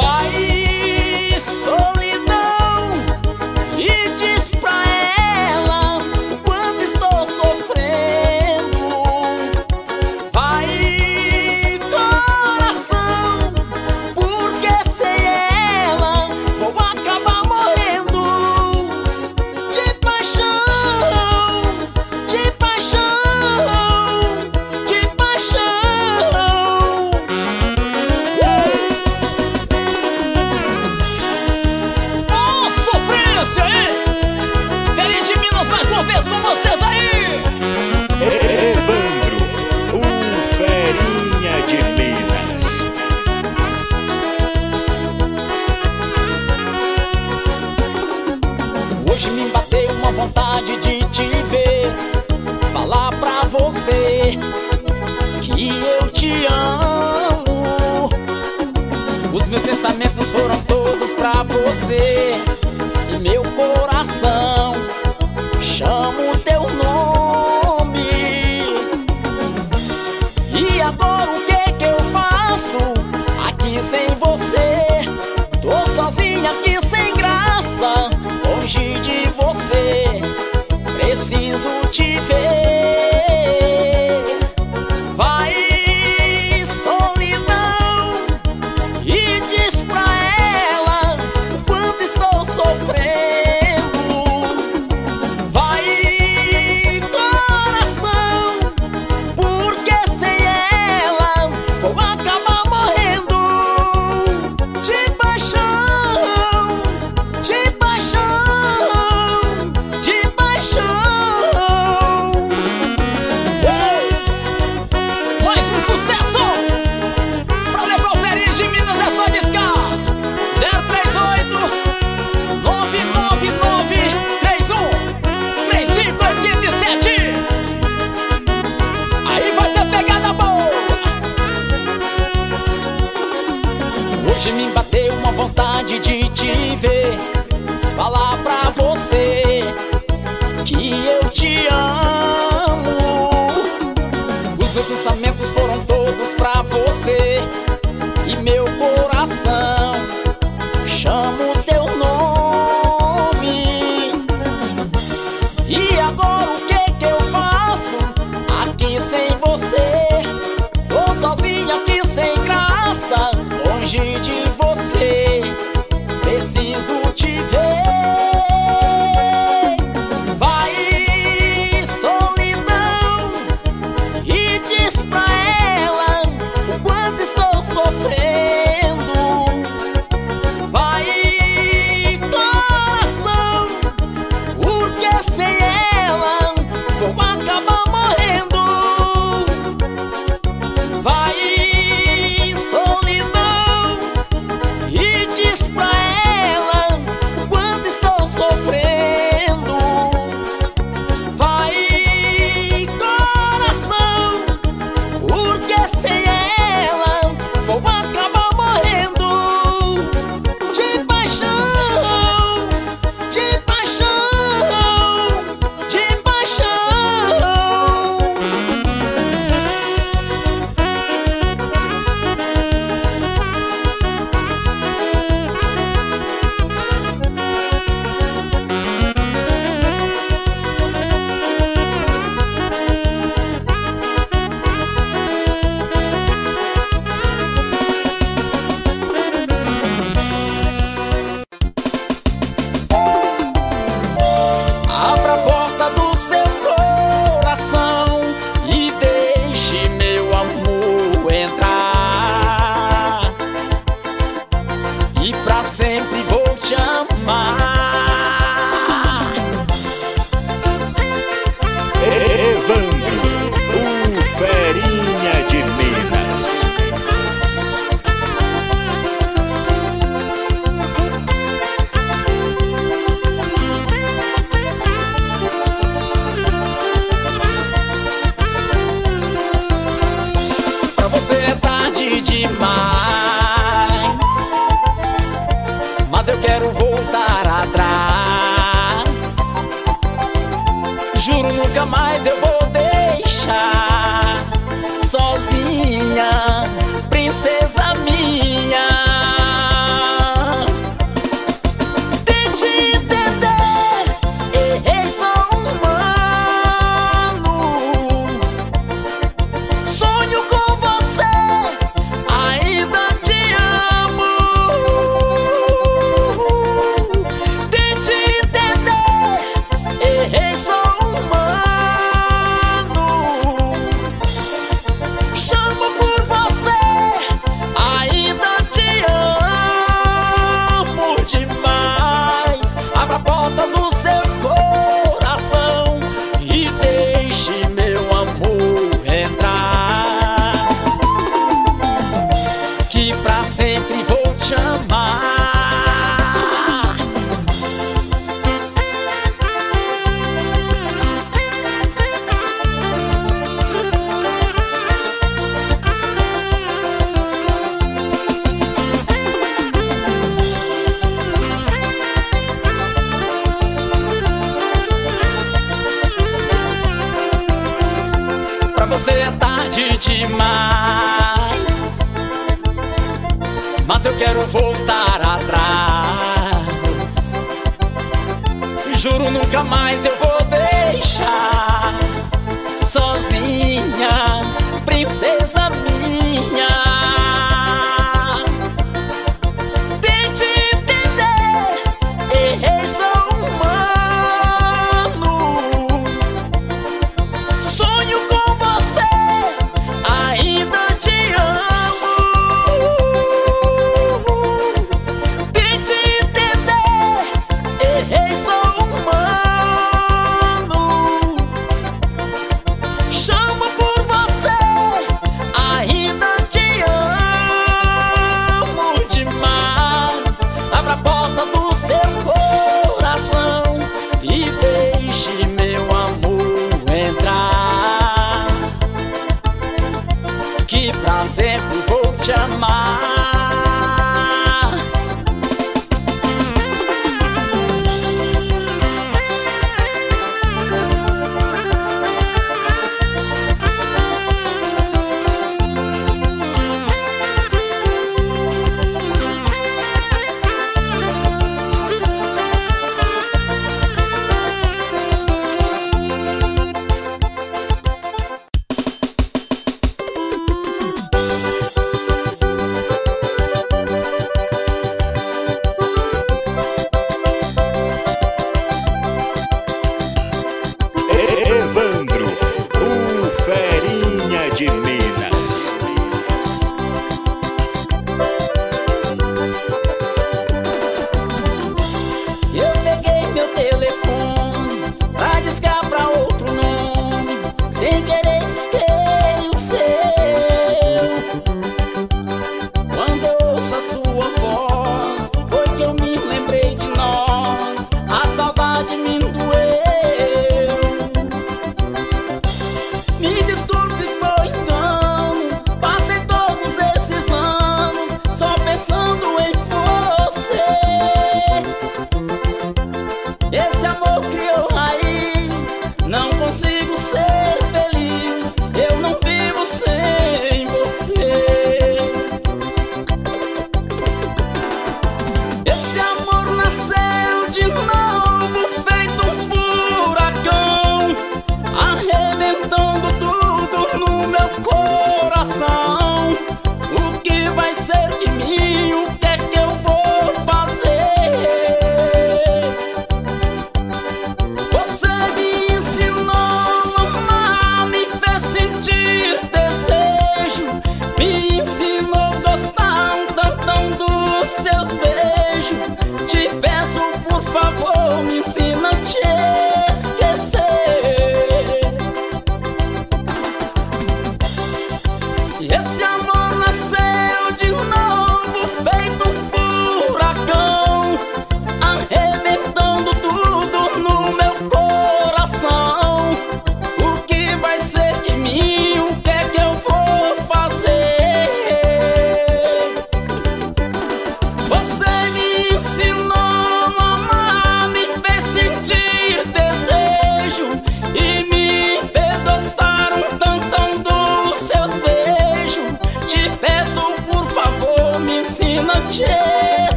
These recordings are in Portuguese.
Bye.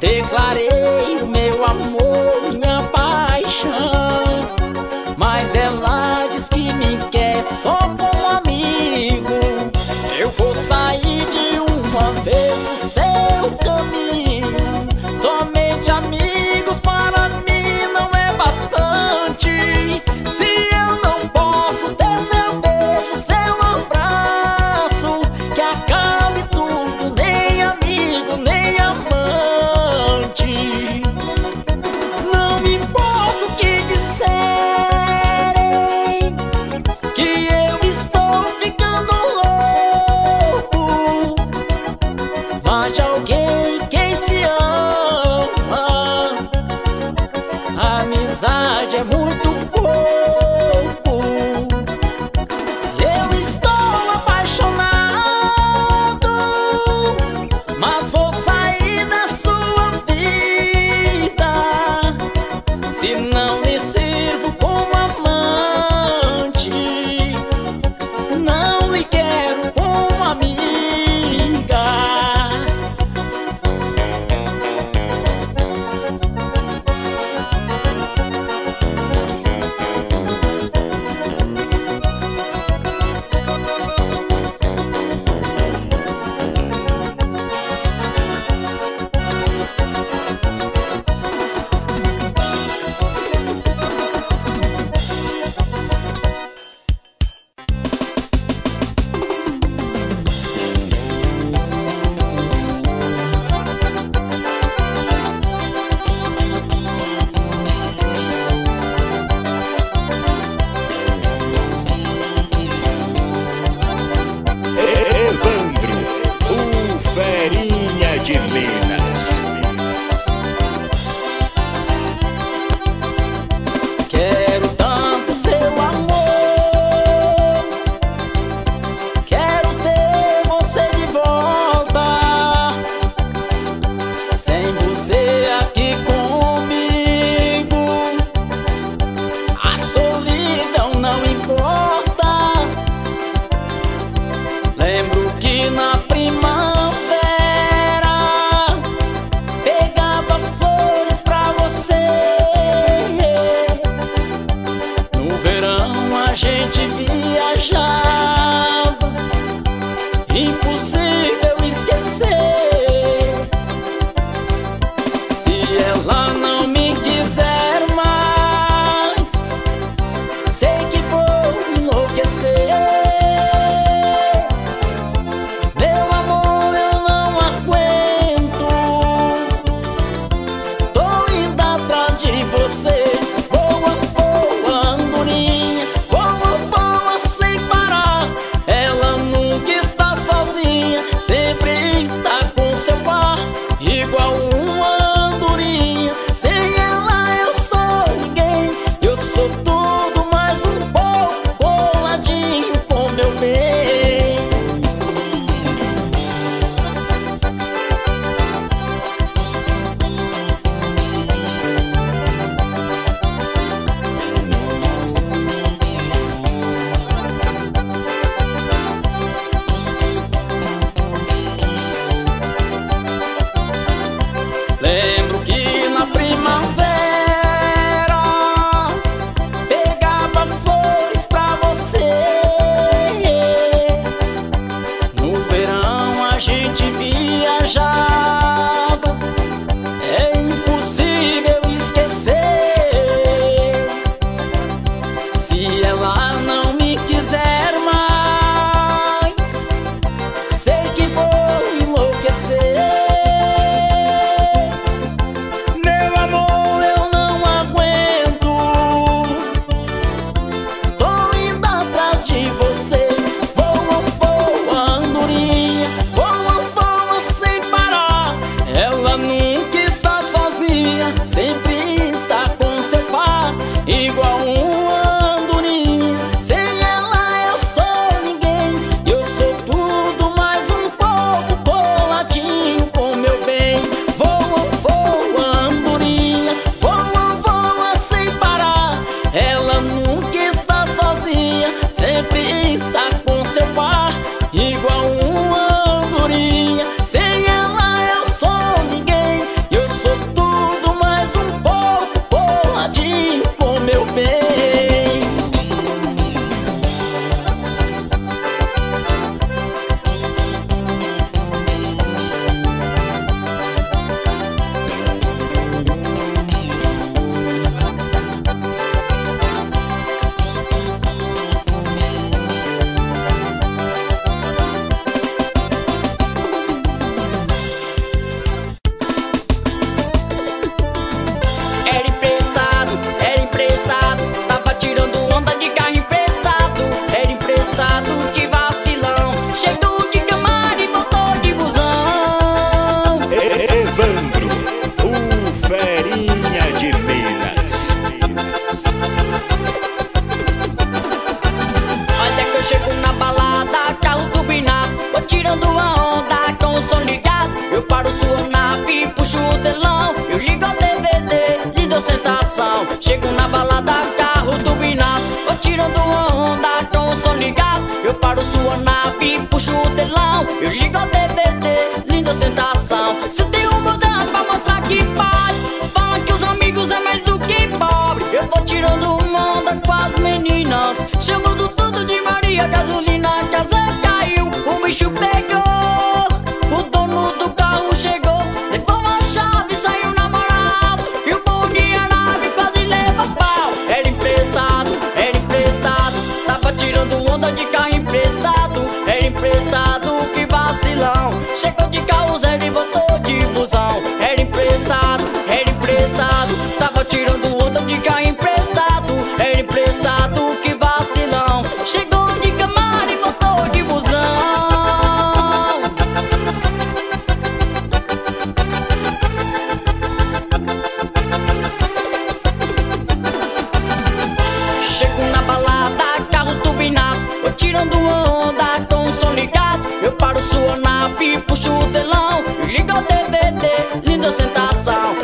Declarei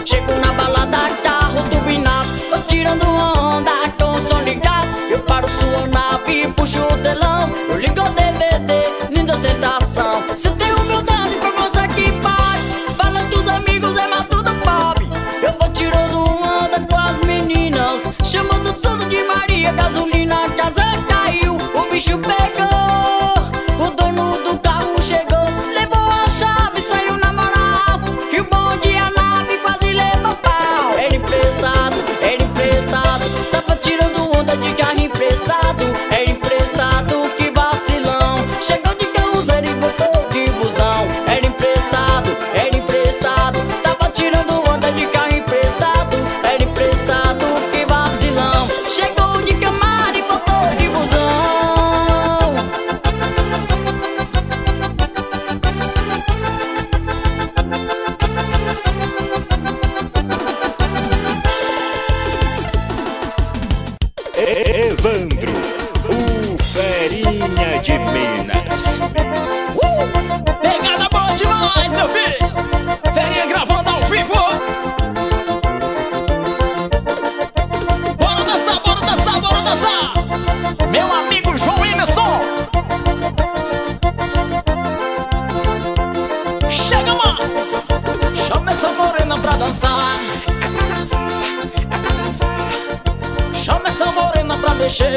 Chega na.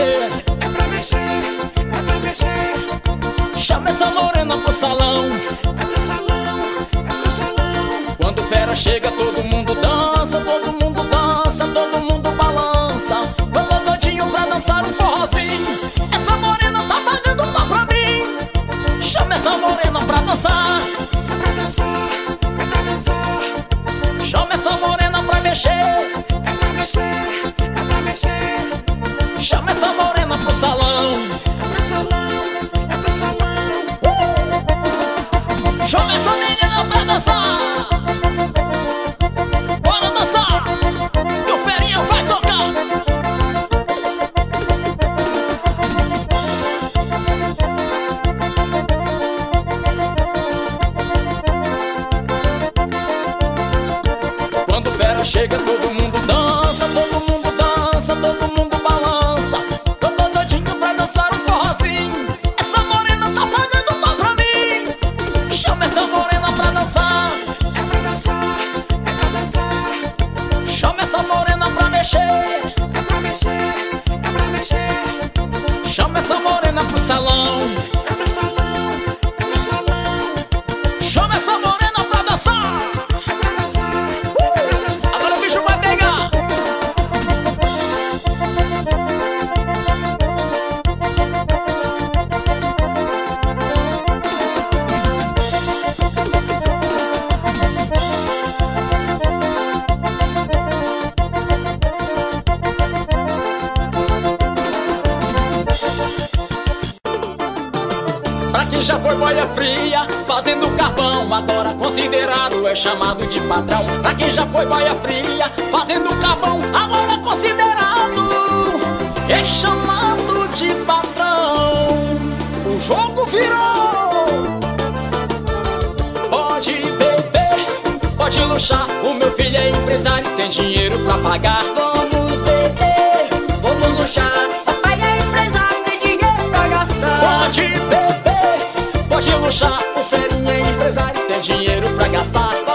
yeah. que já foi boia fria, fazendo carvão, agora considerado é chamado de patrão. Pra quem já foi boia fria, fazendo carvão, agora considerado é chamado de patrão. O jogo virou. Pode beber, pode luxar, o meu filho é empresário, tem dinheiro pra pagar. Vamos beber, vamos luxar. puxar. O ferinha é empresário, tem dinheiro pra gastar.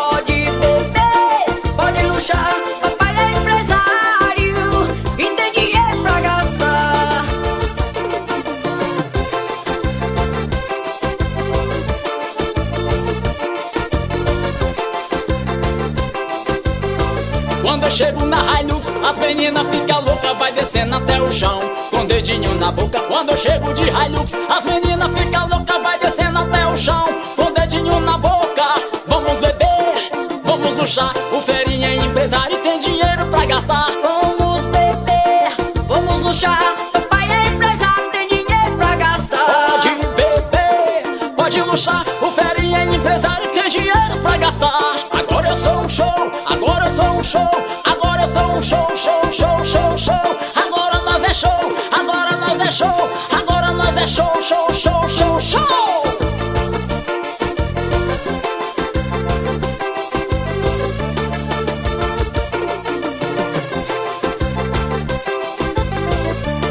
Show, show, show, show, show. Agora nós é show, agora nós é show, agora nós é show, show, show, show, show.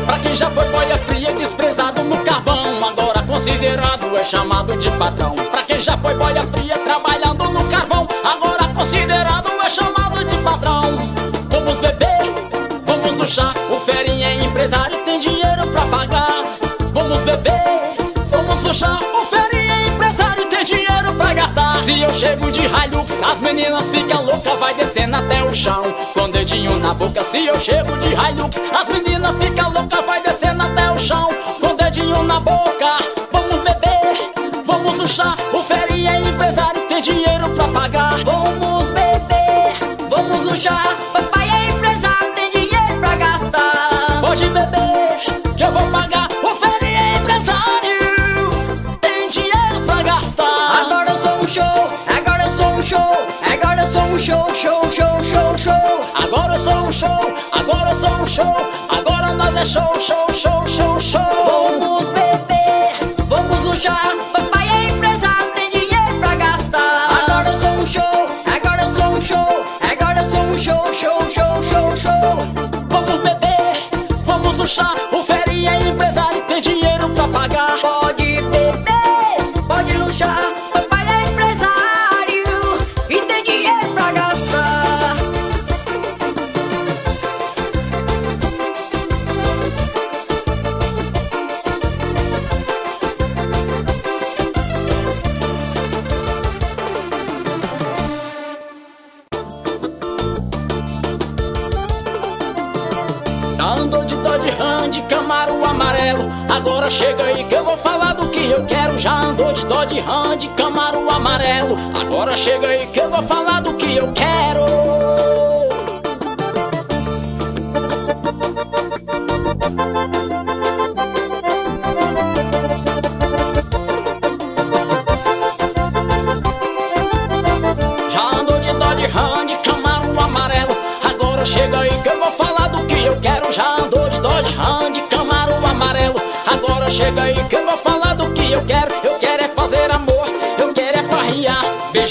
Pra quem já foi boia fria, desprezado no carvão Agora considerado é chamado de patrão Pra quem já foi boia fria, trabalhando beber, vamos luxar O ferinha empresário, tem dinheiro pra gastar. Se eu chego de Hilux, as meninas ficam loucas Vai descendo até o chão, com dedinho na boca Se eu chego de Hilux, as meninas ficam loucas Vai descendo até o chão, com dedinho na boca Vamos beber, vamos luxar O ferinha empresário, tem dinheiro pra pagar. Vamos beber, vamos luxar, papai é empresário, tem dinheiro pra gastar. Pode beber, que eu vou pagar show, show, show, show, show. Agora eu sou um show, agora eu sou um show, agora nós é show, show, show, show, show. Vamos beber, vamos luxar, Dodge Ram, de Camaro amarelo. Agora chega aí que eu vou falar do que eu quero. Já andou de Dodge Ram, de Camaro amarelo. Agora chega aí que eu vou falar do que eu quero. Já andou de Dodge Ram, de Camaro amarelo. Agora chega aí que eu vou falar do que eu quero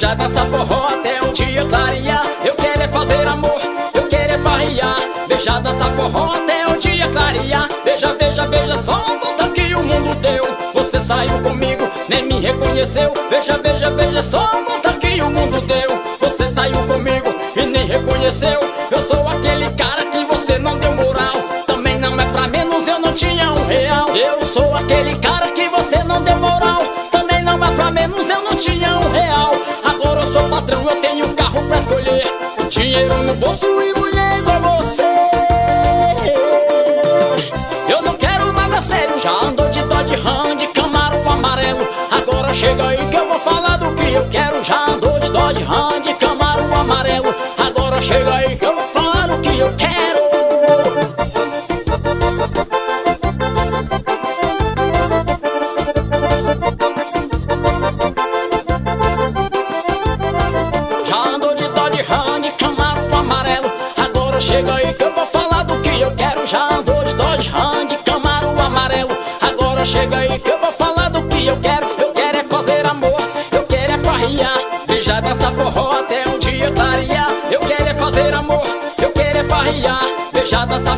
Beijar, dançar forró até o dia clarear. Eu quero é fazer amor, eu quero é farriar. Beijar, dançar forró até o dia clarear. Veja, veja, veja só o botão que o mundo deu. Você saiu comigo, nem me reconheceu. Veja, veja, veja só o botão que o mundo deu. Você saiu comigo e nem reconheceu. Eu sou aquele cara que você não deu moral. Também não é pra menos, eu não tinha um real. Eu sou aquele cara que você não deu moral. Também não é pra menos, eu não tinha um real patrão, eu tenho um carro pra escolher. Dinheiro no bolso e mulher igual você. Eu não quero nada sério, já andou de Dodge Ram, de Camaro amarelo. Agora chega aí que eu vou falar do que eu quero. Já andou de Dodge Ram, de Camaro amarelo. Agora chega aí forró até um dia clarear. Eu quero é fazer amor, eu quero é farriar Beijar, dançar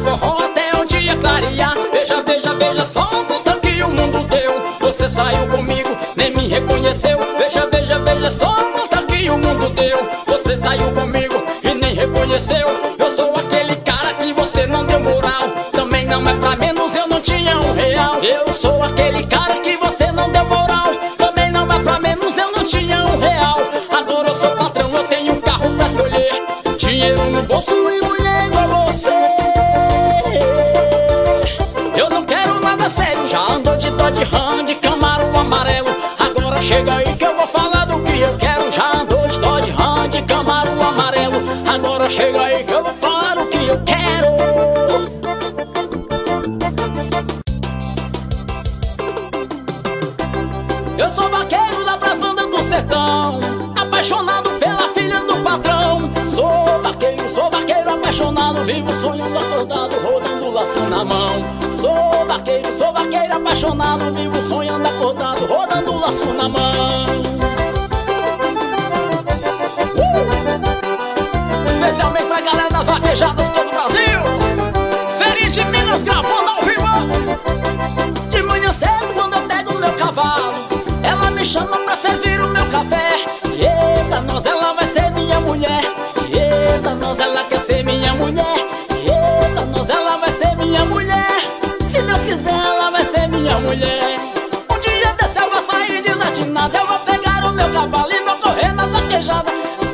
apaixonado Vivo sonhando acordado, rodando laço na mão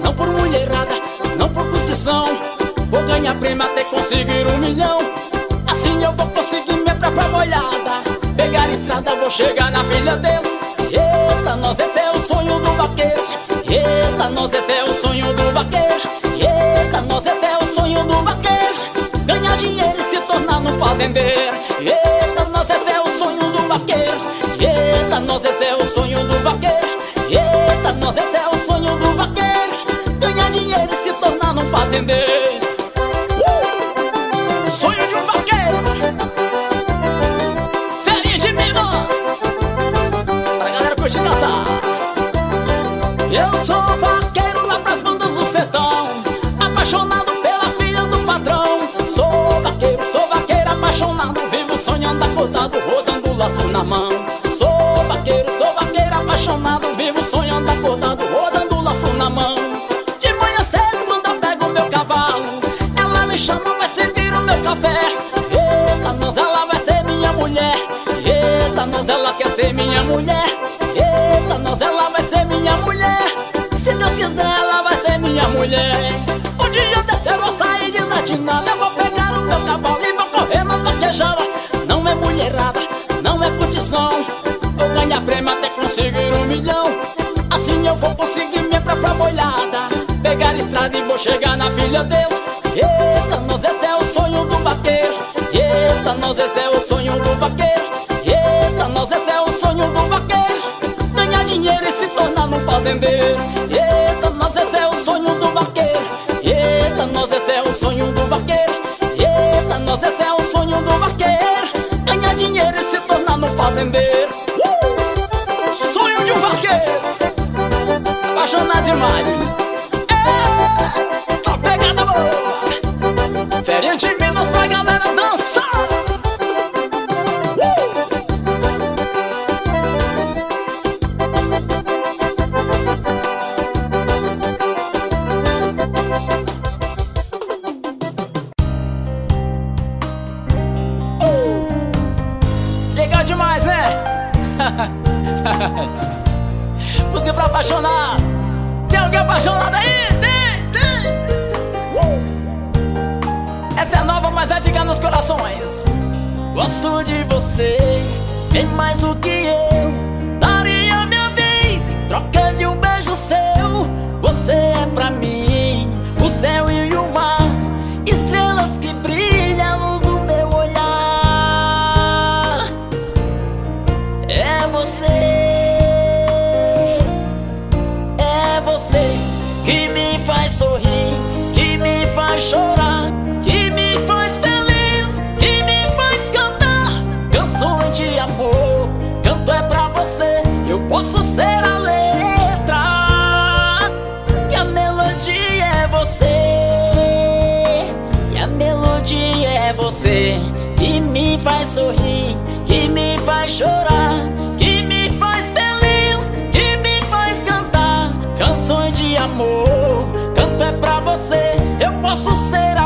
Não por mulherada, não por curtição. Vou ganhar prêmio até conseguir um milhão. Assim eu vou conseguir minha própria molhada Pegar estrada, vou chegar na filha dele. Eita, nós, esse é o sonho do vaqueiro. Eita, nós, esse é o sonho do vaqueiro. Eita, nós, esse é o sonho do vaqueiro. Ganhar dinheiro e se tornar um fazendeiro. Eita, nós, esse é o sonho do vaqueiro. Eita, nós, esse é o sonho do vaqueiro. Eita, nós, esse é o E se tornar um fazendeiro. Uh! Sonho de um vaqueiro. Ferinha de Minas. Pra galera curtir dançar. Eu sou vaqueiro lá pras bandas do sertão. Apaixonado pela filha do patrão. Sou vaqueiro, sou vaqueiro apaixonado. Vivo sonhando acordado, rodando laço na mão. Sou vaqueiro, sou vaqueiro apaixonado café. Eita, nós, ela vai ser minha mulher. Eita, nós, ela quer ser minha mulher. Eita, nós, ela vai ser minha mulher. Se Deus quiser, ela vai ser minha mulher. Um dia desse eu vou sair desatinado Eu vou pegar o meu cavalo e vou correr nas vaquejadas. Não é mulherada, não é curtição. Vou ganhar prêmio até conseguir um milhão. Assim eu vou conseguir minha própria molhada Pegar estrada e vou chegar na filha dele Eita, nós, esse é o sonho do vaqueiro. Eita, nós, esse é o sonho do vaqueiro. Eita, nós, esse é o sonho do vaqueiro. Ganhar dinheiro e se tornar um fazendeiro. Eita, nós, esse é o sonho do vaqueiro. Eita, nós, esse é o sonho do vaqueiro. Eita, nós, esse é o sonho do vaqueiro. Ganhar dinheiro e se tornar um fazendeiro posso ser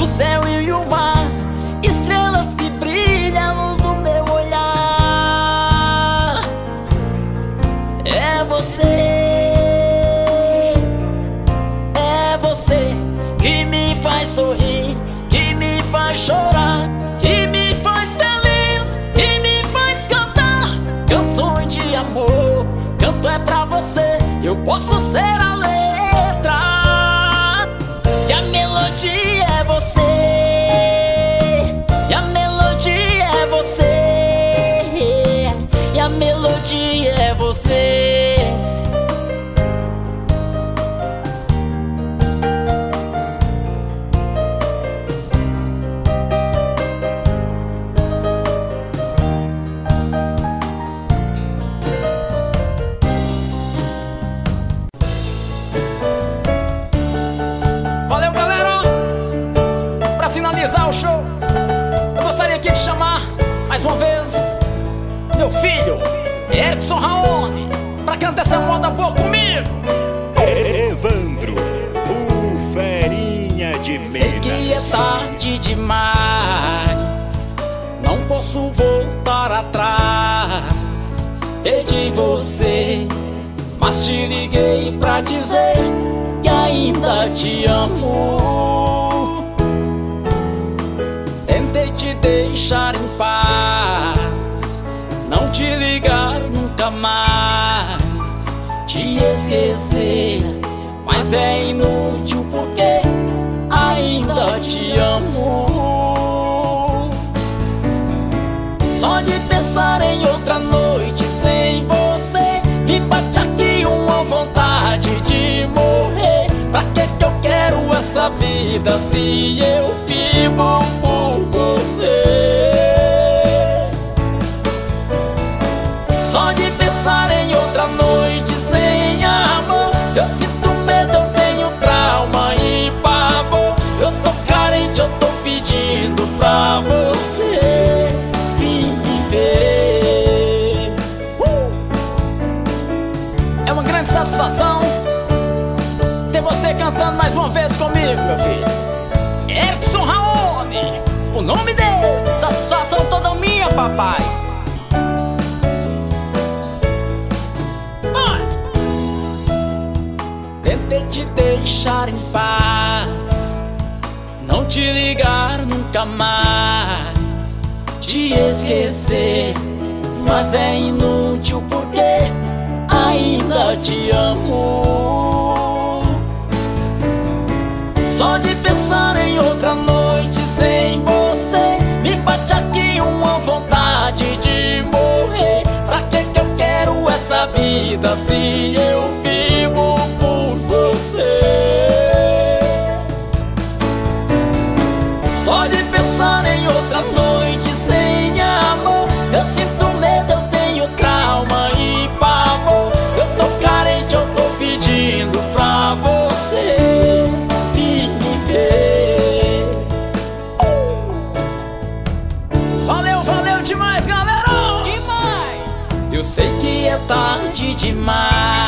o céu e o mar, estrelas que brilham, a luz do meu olhar. É você, é você que me faz sorrir, que me faz chorar, que me faz feliz, que me faz cantar canções de amor. Canto é pra você, eu posso ser a Erickson Raoni, pra cantar essa moda boa comigo. Evandro, o ferinha de Sei que é Minas. tarde demais, não posso voltar atrás. E de você, mas te liguei pra dizer que ainda te amo. Tentei te deixar em paz, ligar nunca mais, te esquecer, mas é inútil porque ainda te amo. Só de pensar em outra noite sem você, me bate aqui uma vontade de morrer. Pra que que eu quero essa vida se eu vivo por você? Só de pensar em outra noite sem amor. Eu sinto medo, eu tenho trauma e pavor Eu tô carente, eu tô pedindo pra você vir me ver. Uh! É uma grande satisfação ter você cantando mais uma vez comigo, meu filho. Erickson Raoni, o nome dele. Satisfação toda minha, papai te deixar em paz, não te ligar nunca mais, te esquecer, mas é inútil porque ainda te amo. Só de pensar em outra noite sem você, me bate aqui uma vontade de morrer. Pra que que eu quero essa vida se eu vivo outra noite sem amor, eu sinto medo, eu tenho trauma e pavor. Eu tô carente, eu tô pedindo pra você vir me ver. Valeu, valeu demais, galera! Demais! Eu sei que é tarde demais.